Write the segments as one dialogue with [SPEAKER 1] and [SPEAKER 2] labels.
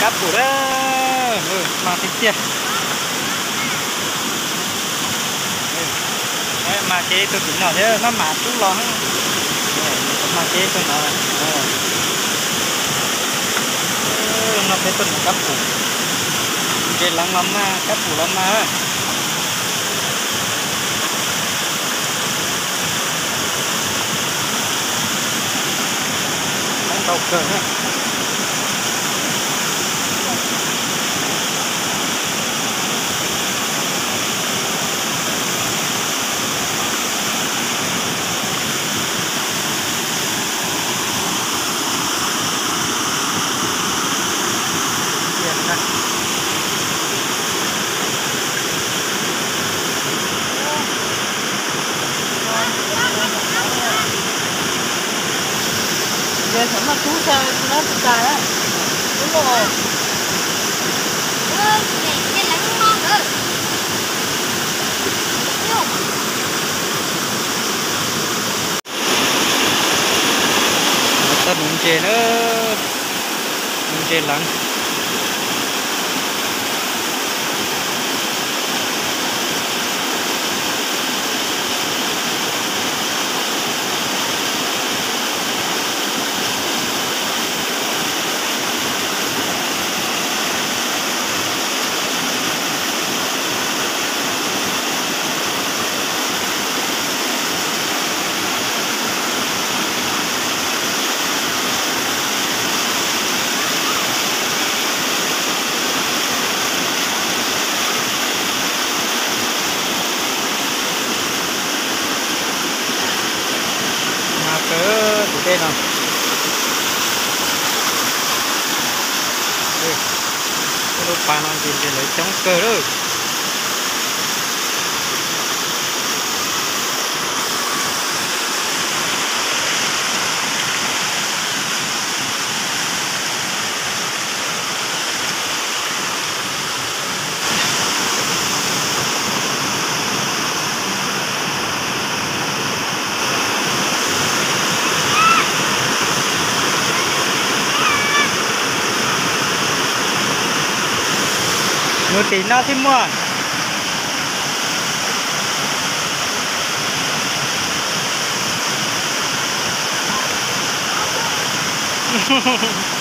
[SPEAKER 1] cáp của đó ừ, mà tiếp kia. Ừ. Đấy, mà cái tôi cũng nói thế nó mà cũng lo mà cái tôi nói. Ừ, nó thấy tôi nó cáp phủ cái lắm lắm mà cáp phủ lắm mà. Đầu cờ nữa
[SPEAKER 2] thẩm mà chú sao nó tài á đúng rồi
[SPEAKER 3] ơ này cái lạnh đúng rồi
[SPEAKER 1] ta đúng chè nữa. Đúng chè lắng. Cỡ của tên nào? Đây cái lô pan nó chỉ để lấy chống cơ tí nó thêm mưa Ha mua ha.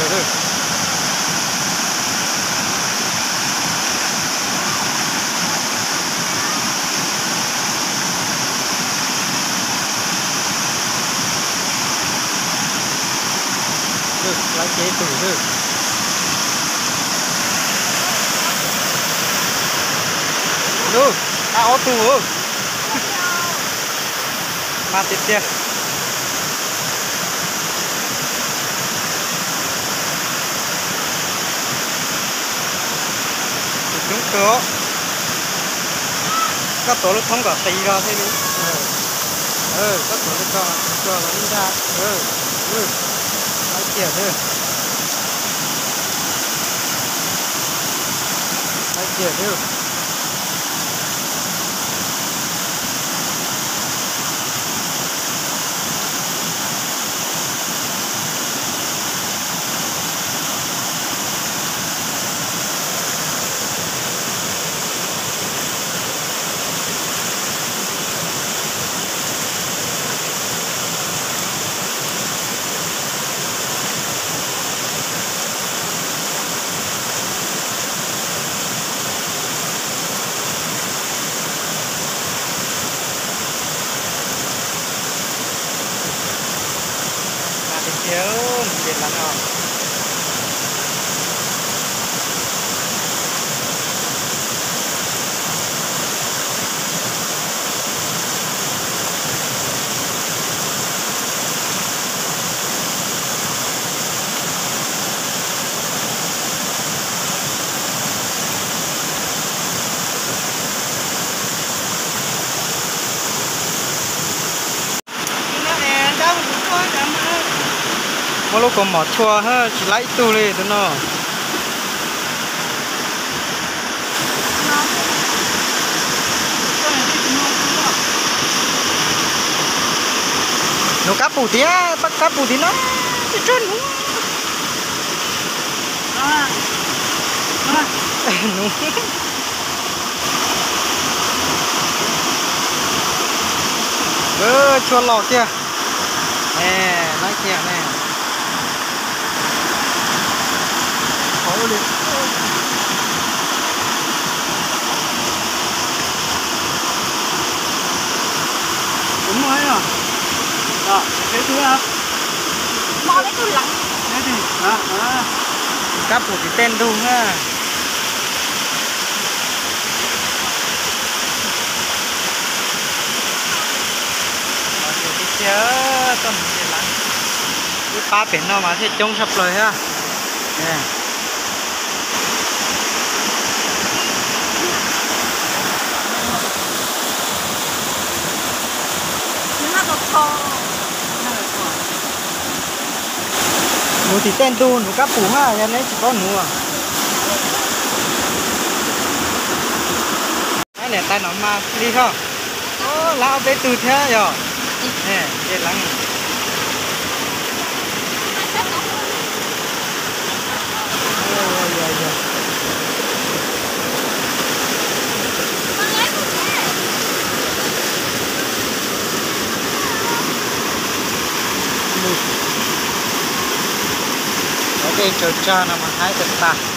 [SPEAKER 1] Cỡ đó được lái chế tủ được được à ô tủ ơ cửa các tổ nó thông cả tì ra thế đi. Ừ. Các tổ nó cho cho nó đi ra. Ừ ừ. Lấy tiền thôi lấy tiền thôi mà lúc còn mỏ chua ha chỉ lấy tu lên tụi nó nó cá bù tía bắt cá bù tí nó cái chân nó
[SPEAKER 2] à à
[SPEAKER 1] nó ơ chua lò kia nè nói kia nè. Khổ đi.
[SPEAKER 2] Đúng rồi à à thế thứ à
[SPEAKER 3] mò lấy tôi lặng
[SPEAKER 2] thế thì à à
[SPEAKER 1] cá bù tí tên đu ha Rồi, nhiều cái chớ tầm gì lắm cái ba biển nào mà thì trông sập rồi ha.
[SPEAKER 3] Thò
[SPEAKER 1] nụ thì tên đu nụ cá bù ha nhà này chỉ có à. Cái này tay nó mà đi không ô lão bé từ thế rồi nè dây lăng Ôi, ôi, ôi, ôi.
[SPEAKER 3] cái
[SPEAKER 1] ok chờ cha nào mà hai tận ta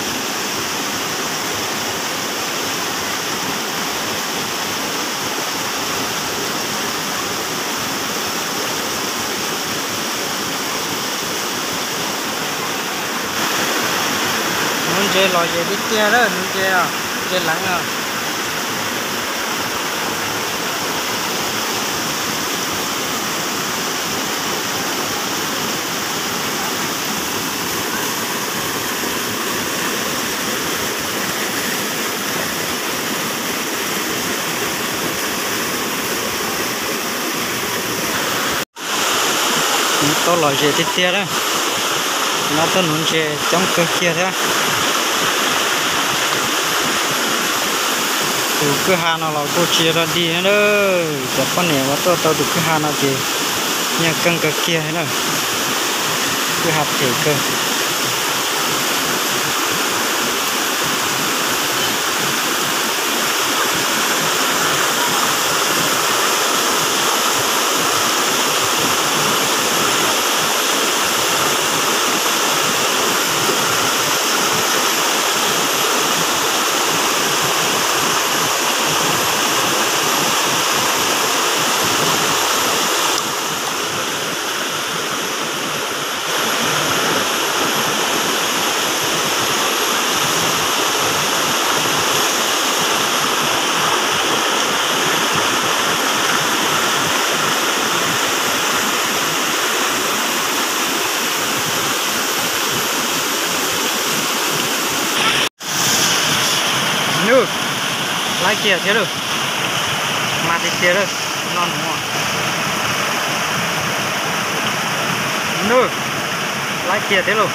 [SPEAKER 1] chế chơi lò về đi kia đó muốn chơi à chơi lắng à. Tôi lò gì đi kia đó. Nó tôi muốn chơi trong cơ kia đó. Từ cửa hàng nào là cô chia ra đi nữa chả con này mà tôi tao được cửa hàng nào thì nhà cân cơ kia nữa cửa hạt thể cơ. Lại kia thế được. Mà thì kia được. Non đúng không nước lại kia thế luôn.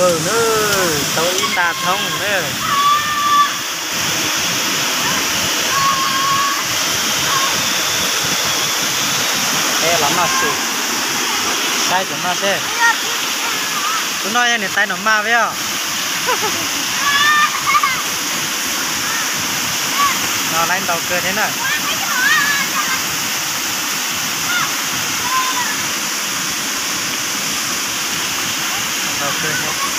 [SPEAKER 1] Ừ, cơ nữa tôi y tà thông nữa Ê, lắm mà sự Sai chúng mà, thế. Chúng nói này tay nó ma với không? Nó lên đầu cơ thế này. Okay.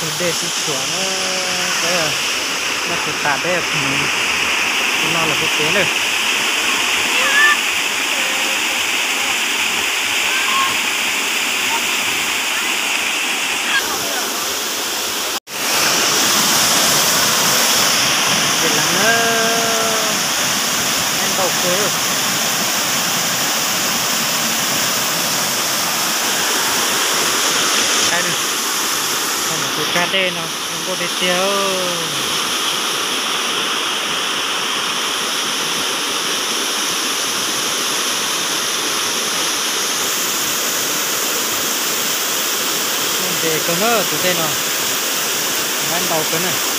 [SPEAKER 1] Cơ hết ở từ nó cái là nó phải tạt đấy nó là quốc tế này Việt Nam nó em tàu cơ cái đi còn một cái cá nó có tiêu để con nó tụi đây nó bán đầu con này